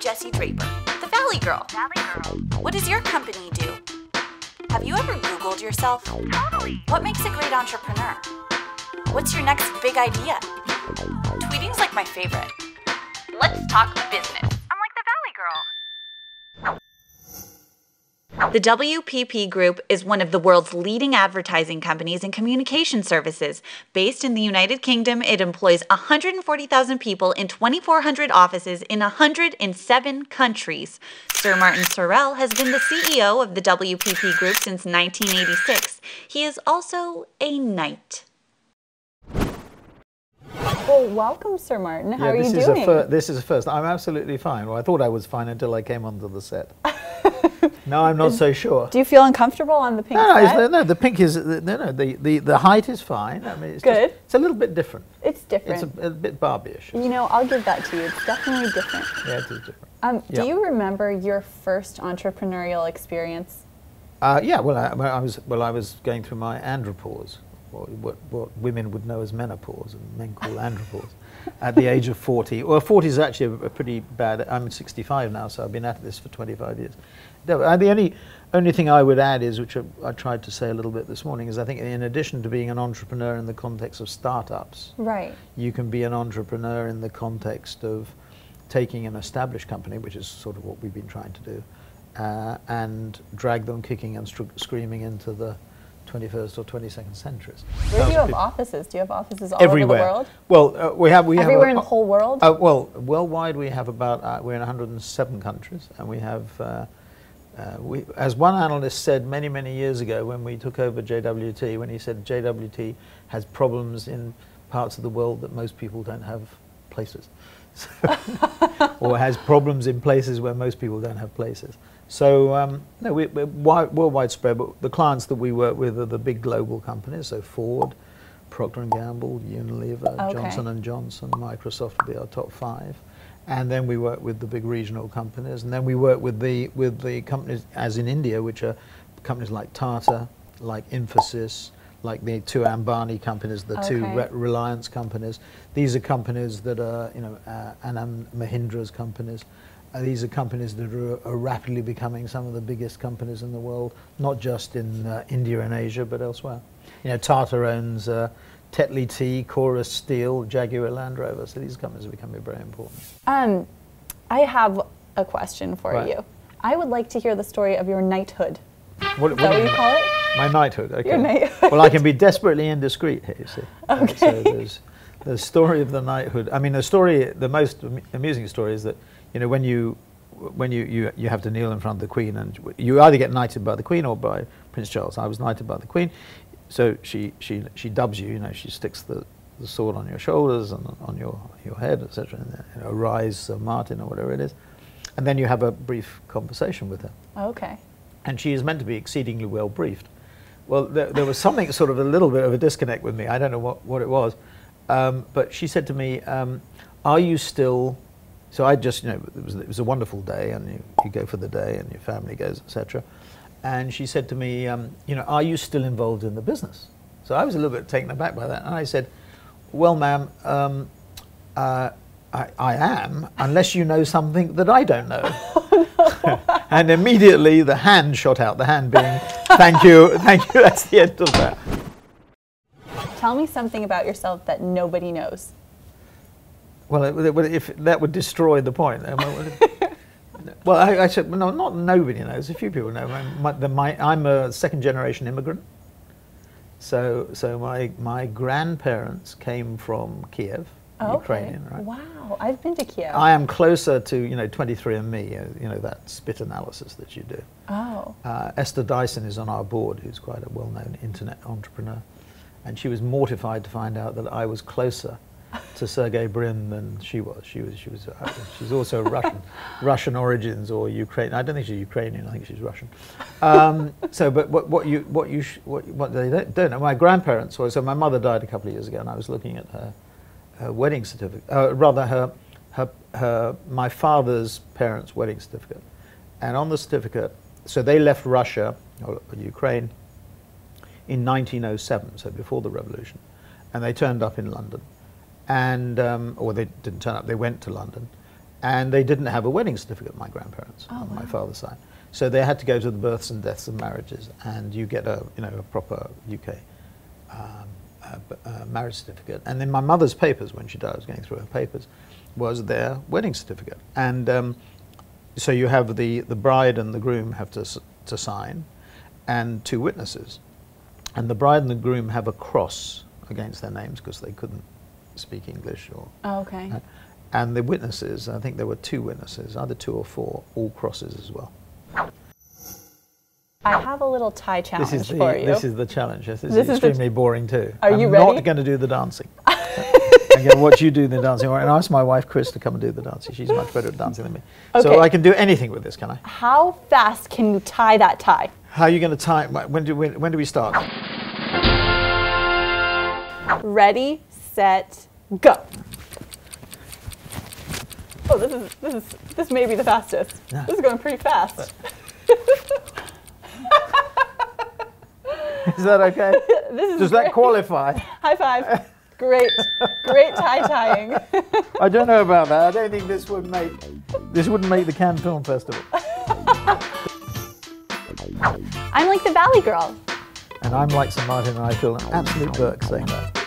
Jesse Draper, the Valley Girl. Valley Girl. What does your company do? Have you ever Googled yourself? Totally. What makes a great entrepreneur? What's your next big idea? Tweeting's like my favorite. Let's talk business. I'm like the Valley Girl. The WPP Group is one of the world's leading advertising companies and communication services. Based in the United Kingdom, it employs 140,000 people in 2,400 offices in 107 countries. Sir Martin Sorrell has been the CEO of the WPP Group since 1986. He is also a knight. Well, welcome, Sir Martin. How yeah, are you this is doing? This is a first. I'm absolutely fine. Well, I thought I was fine until I came onto the set. now I'm not so sure. Do you feel uncomfortable on the pink No, no, no, the pink is no, no. The, the, the height is fine. I mean, it's Good. Just, it's a little bit different. It's different. It's a, a bit Barbie-ish. you know, I'll give that to you. It's definitely different. Yeah, it is different. Um, Yeah. Do you remember your first entrepreneurial experience? Uh, yeah, well I, well, I was well, I was going through my andropause, or what, what women would know as menopause, and men call andropause, at the age of 40. Well, 40 is actually a, a pretty bad. I'm 65 now, so I've been at this for 25 years. No, uh, the only only thing I would add is, which I, I tried to say a little bit this morning, is I think in addition to being an entrepreneur in the context of startups, Right. you can be an entrepreneur in the context of taking an established company, which is sort of what we've been trying to do, uh, and drag them kicking and screaming into the 21st or 22nd centuries. Where do you have offices? Do you have offices all Everywhere. over the world? Well, uh, we have we Everywhere have in the whole world? Uh, well, worldwide we have about uh, we're in 107 countries, and we have. Uh, uh, we, as one analyst said many, many years ago when we took over JWT, when he said JWT has problems in parts of the world that most people don't have places, so, or has problems in places where most people don't have places. So um, no, we, we're, wide, widespread, but the clients that we work with are the big global companies, so Ford, Procter and Gamble, Unilever, Okay. Johnson and Johnson, Microsoft would be our top five, and then we work with the big regional companies, and then we work with the with the companies as in India, which are companies like Tata, like Infosys, like the two Ambani companies, the two Re- Reliance companies. These are companies that are you know uh, Anand Mahindra's companies. Uh, these are companies that are, are rapidly becoming some of the biggest companies in the world, not just in uh, India and Asia, but elsewhere. You know, Tata owns uh, Tetley Tea, Corus Steel, Jaguar Land Rover. So these companies are becoming very important. Um, I have a question for Right. you. I would like to hear the story of your knighthood. What what you call it? My knighthood. Okay. knighthood. Well, I can be desperately indiscreet here. You see. Okay. so there's the story of the knighthood. I mean, the story, the most amusing story is that you know when you when you, you you have to kneel in front of the Queen, and you either get knighted by the Queen or by Prince Charles. I was knighted by the Queen, so she she she dubs you. You know, she sticks the, the sword on your shoulders and on your your head, etc. And you know, rise, Sir Martin, or whatever it is, and then you have a brief conversation with her Okay. and she is meant to be exceedingly well briefed. Well, there, there was something sort of a little bit of a disconnect with me. I don't know what, what it was. Um, but she said to me, um, Are you still. So I just, you know, it was, it was a wonderful day, and you, you go for the day, and your family goes, etc. And she said to me, um, You know, are you still involved in the business? So I was a little bit taken aback by that. And I said, Well, ma'am, um, uh, I, I am, unless you know something that I don't know. and immediately the hand shot out, the hand being, thank you, thank you, that's the end of that. Tell me something about yourself that nobody knows. Well, it, it, if that would destroy the point. Well, I, I said, no, not nobody knows. A few people know. My, my, the, my, I'm a second generation immigrant. So, so my, my grandparents came from Kiev, Oh, Ukrainian, right? Wow, I've been to Kiev. I am closer to, you know, 23andMe, uh, you know, that spit analysis that you do. oh, Uh, Esther Dyson is on our board, who's quite a well-known internet entrepreneur, and she was mortified to find out that I was closer to Sergey Brin than she was. She was, she was, uh, she's also Russian, Russian origins or Ukraine. I don't think she's Ukrainian. I think she's Russian. Um, so, but what, what you, what you, sh- what, what they don't, don't know. My grandparents were. So my mother died a couple of years ago, and I was looking at her, her wedding certificate, uh, rather her, her, her, my father's parents' wedding certificate, and on the certificate, so they left Russia or Ukraine in 1907, so before the revolution, and they turned up in London, and um, or they didn't turn up, they went to London, and they didn't have a wedding certificate. My grandparents Oh, on my father's side, so they had to go to the births and deaths of marriages, and you get a you know a proper UK um, uh, marriage certificate. And then my mother's papers, when she died, I was going through her papers, was their wedding certificate, and um, so you have the the bride and the groom have to to sign, and two witnesses, and the bride and the groom have a cross against their names because they couldn't speak English or Oh, okay. uh, and the witnesses, I think there were two witnesses, either two or four, all crosses as well. I have a little tie challenge This is the for you. this is the challenge. Yes, this, This is extremely boring too. Are I'm you not going to do the dancing. I'm going to watch you do the dancing, and ask my wife Chris to come and do the dancing. She's much better at dancing than me. So I can do anything with this, can I? How fast can you tie that tie? How are you going to time? When do when, when do we start? Ready, set, go. Oh, this is this is this may be the fastest. Yeah. This is going pretty fast. Is that okay? This is Does that qualify? High five. Great, great tie tying. I don't know about that. I don't think this would make this wouldn't make the Cannes Film Festival. I'm like the Valley Girl. And I'm like St Martin, and I feel an absolute berk saying that.